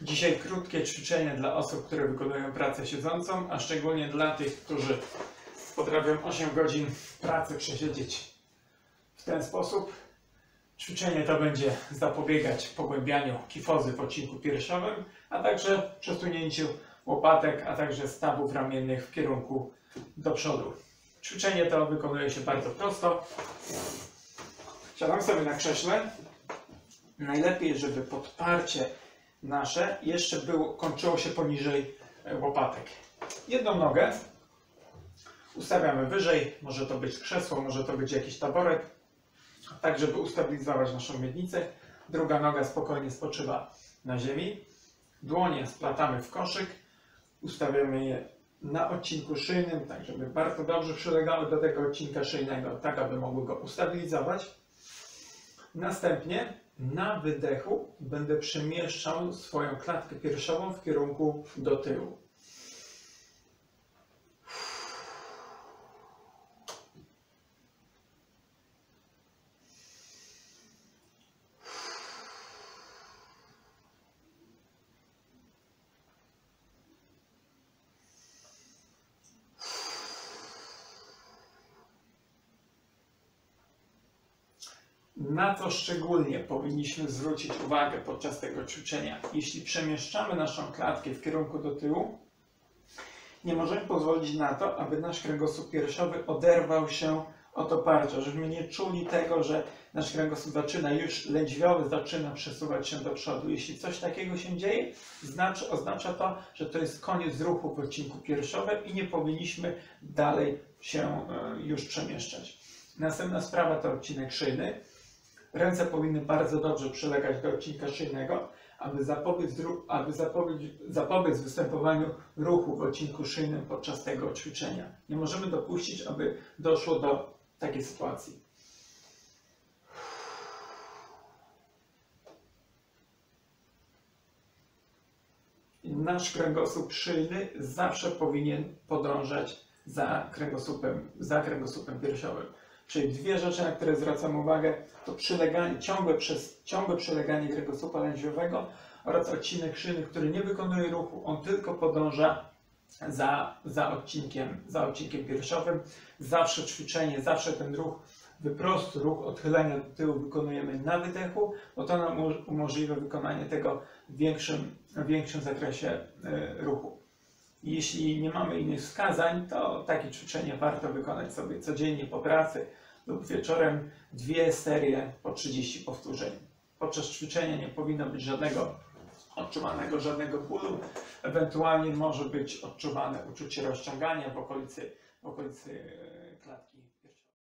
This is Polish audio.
Dzisiaj krótkie ćwiczenie dla osób, które wykonują pracę siedzącą, a szczególnie dla tych, którzy potrafią 8 godzin pracy przesiedzieć w ten sposób. Ćwiczenie to będzie zapobiegać pogłębianiu kifozy w odcinku piersiowym, a także przesunięciu łopatek, a także stawów ramiennych w kierunku do przodu. Ćwiczenie to wykonuje się bardzo prosto. Siadam sobie na krześle. Najlepiej, żeby podparcie nasze jeszcze było, kończyło się poniżej e, łopatek. Jedną nogę ustawiamy wyżej, może to być krzesło, może to być jakiś taboret, tak żeby ustabilizować naszą miednicę. Druga noga spokojnie spoczywa na ziemi. Dłonie splatamy w koszyk, ustawiamy je na odcinku szyjnym, tak żeby bardzo dobrze przylegały do tego odcinka szyjnego, tak aby mogły go ustabilizować. Następnie na wydechu będę przemieszczał swoją klatkę piersiową w kierunku do tyłu. Na co szczególnie powinniśmy zwrócić uwagę podczas tego ćwiczenia? Jeśli przemieszczamy naszą klatkę w kierunku do tyłu, nie możemy pozwolić na to, aby nasz kręgosłup piersiowy oderwał się od oparcia, żebyśmy nie czuli tego, że nasz kręgosłup zaczyna już lędźwiowy, zaczyna przesuwać się do przodu. Jeśli coś takiego się dzieje, znaczy, oznacza to, że to jest koniec ruchu w odcinku piersiowym i nie powinniśmy dalej się e, już przemieszczać. Następna sprawa to odcinek szyjny. Ręce powinny bardzo dobrze przylegać do odcinka szyjnego, aby zapobiec, aby zapobiec, zapobiec występowaniu ruchu w odcinku szyjnym podczas tego ćwiczenia. Nie możemy dopuścić, aby doszło do takiej sytuacji. Nasz kręgosłup szyjny zawsze powinien podążać za kręgosłupem, za kręgosłupem piersiowym. Czyli dwie rzeczy, na które zwracam uwagę, to przyleganie, ciągłe, przez, ciągłe przyleganie kręgosłupa lędźwiowego oraz odcinek szyjny, który nie wykonuje ruchu, on tylko podąża za, za, odcinkiem, za odcinkiem piersiowym. Zawsze ćwiczenie, zawsze ten ruch, wyprost ruch odchylenia do tyłu wykonujemy na wydechu, bo to nam umo- umożliwia wykonanie tego w większym, w większym zakresie e, ruchu. Jeśli nie mamy innych wskazań, to takie ćwiczenie warto wykonać sobie codziennie po pracy lub wieczorem dwie serie po 30 powtórzeń. Podczas ćwiczenia nie powinno być żadnego odczuwanego, żadnego bólu. Ewentualnie może być odczuwane uczucie rozciągania w okolicy, w okolicy e, klatki